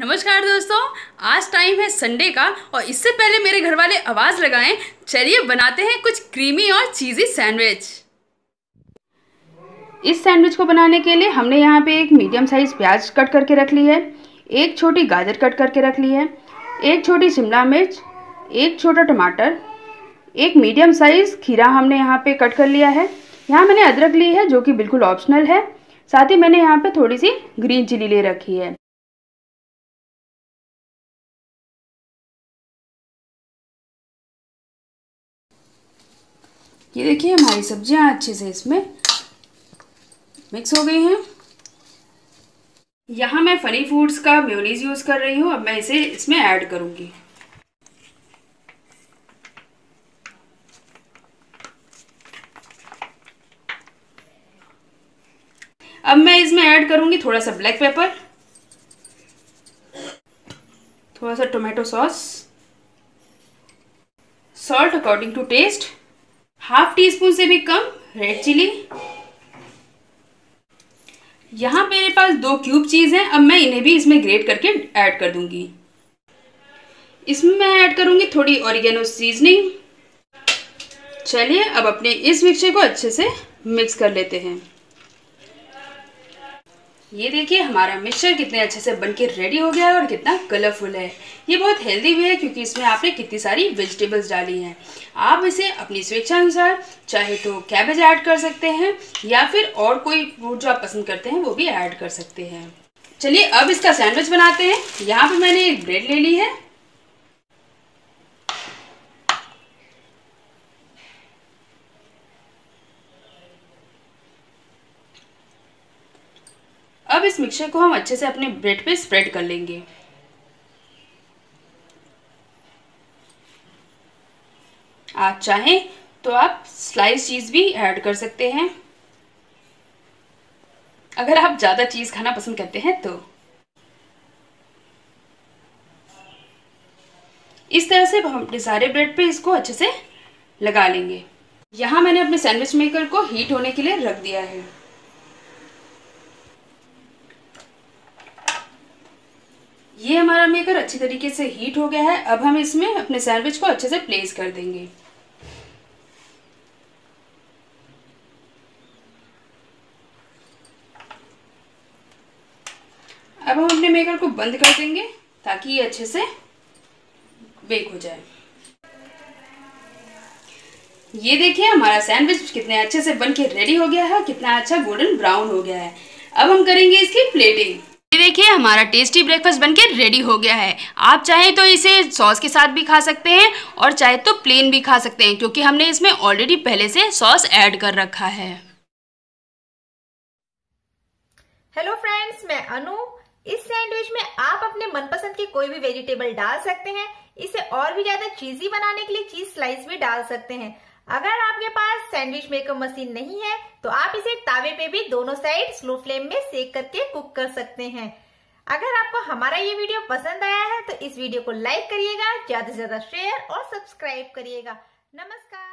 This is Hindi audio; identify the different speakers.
Speaker 1: नमस्कार दोस्तों, आज टाइम है संडे का और इससे पहले मेरे घर वाले आवाज़ लगाएँ। चलिए बनाते हैं कुछ क्रीमी और चीज़ी सैंडविच इस सैंडविच को बनाने के लिए हमने यहाँ पे एक मीडियम साइज़ प्याज कट करके रख ली है, एक छोटी गाजर कट करके रख ली है, एक छोटी शिमला मिर्च, एक छोटा टमाटर, एक मीडियम साइज़ खीरा हमने यहाँ पे कट कर लिया है। यहाँ मैंने अदरक ली है जो कि बिल्कुल ऑप्शनल है, साथ ही मैंने यहाँ पे थोड़ी सी ग्रीन चिली ले रखी है। ये देखिए, हमारी सब्ज़ियाँ अच्छे से इसमें मिक्स हो गई हैं। यहाँ मैं फनी फूड्स का म्योनीज यूज़ कर रही हूँ, अब मैं इसे इसमें ऐड करूँगी। अब मैं इसमें ऐड करूँगी थोड़ा सा ब्लैक पेपर थोड़ा सा tomato sauce salt according to taste half teaspoon से भी कम रेड चिली यहाँ मेरे पास दो क्यूब चीज़ हैं, अब मैं इन्हें भी इसमें ग्रेट करके ऐड कर दूँगी। इसमें मैं ऐड करूँगी थोड़ी ऑरिगेनो सीजनिंग चलिए, अब अपने इस मिक्सचर को अच्छे से मिक्स कर लेते हैं। ये देखिए, हमारा मिक्सचर कितने अच्छे से बनके रेडी हो गया है और कितना कलरफुल है। ये बहुत हेल्दी भी है क्योंकि इसमें आपने कितनी सारी वेजिटेबल्स डाली हैं। आप इसे अपनी स्वेच्छा अनुसार चाहे तो कैबेज ऐड कर सकते हैं या फिर और कोई फ्रूट जो आप पसंद करते हैं, वो भी ऐड कर सकते हैं। चलिए, अब इसका सैंडविच बनाते हैं। यहाँ पर मैंने एक ब्रेड ले ली है। अब इस मिक्सचर को हम अच्छे से अपने ब्रेड पे स्प्रेड कर लेंगे। आप चाहें तो आप स्लाइस चीज़ भी ऐड कर सकते हैं। अगर आप ज़्यादा चीज़ खाना पसंद करते हैं तो। इस तरह से हम अपने सारे ब्रेड पे इसको अच्छे से लगा लेंगे। यहाँ मैंने अपने सैंडविच मेकर को हीट होने के लिए रख दिया है। ये हमारा मेकर अच्छी तरीके से हीट हो गया है, अब हम इसमें अपने सैंडविच को अच्छे से प्लेस कर देंगे। अब हम अपने मेकर को बंद कर देंगे ताकि ये अच्छे से बेक हो जाए। ये देखिए हमारा सैंडविच कितने अच्छे से बन के रेडी हो गया है कितना अच्छा गोल्डन ब्राउन हो गया है। अब हम करेंगे इसकी प्लेटिंग ये देखिए, हमारा टेस्टी ब्रेकफास्ट बनके रेडी हो गया है। आप चाहे तो इसे सॉस के साथ भी खा सकते हैं और चाहे तो प्लेन भी खा सकते हैं, क्योंकि हमने इसमें ऑलरेडी पहले से सॉस ऐड कर रखा है।
Speaker 2: हेलो फ्रेंड्स मैं अनु। इस सैंडविच में आप अपने मनपसंद की कोई भी वेजिटेबल डाल सकते हैं। इसे और भी ज़्यादा चीजी बनाने के लिए चीज़ स्लाइस भी डाल सकते हैं। अगर आपके पास सैंडविच मेकर मशीन नहीं है तो आप इसे तावे पे भी दोनों साइड स्लो फ्लेम में सेक करके कुक कर सकते हैं। अगर आपको हमारा ये वीडियो पसंद आया है तो इस वीडियो को लाइक करिएगा, ज़्यादा से ज़्यादा शेयर और सब्सक्राइब करिएगा। नमस्कार।